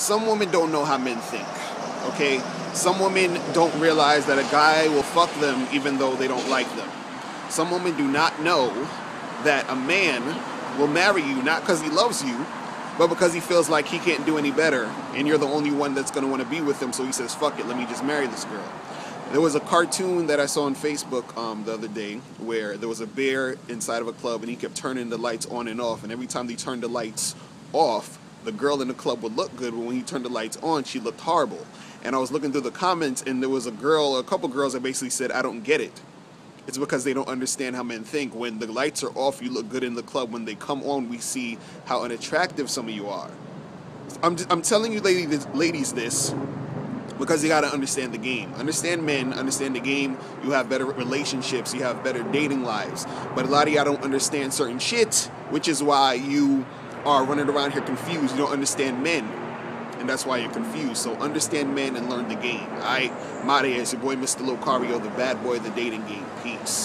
some women don't know how men think. Okay? Some women don't realize that a guy will fuck them even though they don't like them. Some women do not know that a man will marry you not because he loves you, but because he feels like he can't do any better and you're the only one that's going to want to be with him. So he says, fuck it, let me just marry this girl. There was a cartoon that I saw on Facebook um, the other day where there was a bear inside of a club and he kept turning the lights on and off. And every time he turned the lights off, the girl in the club would look good, but when he turned the lights on, she looked horrible. And I was looking through the comments, and there was a girl, a couple girls that basically said, I don't get it. It's because they don't understand how men think. When the lights are off, you look good in the club. When they come on, we see how unattractive some of you are. I'm, just, I'm telling you, ladies, ladies, this because you got to understand the game. Understand men, understand the game. You have better relationships, you have better dating lives. But a lot of y'all don't understand certain shit, which is why you are running around here confused. You don't understand men. And that's why you're confused. So understand men and learn the game. All right, Made is your boy, Mr. Locario, the bad boy of the dating game. Peace.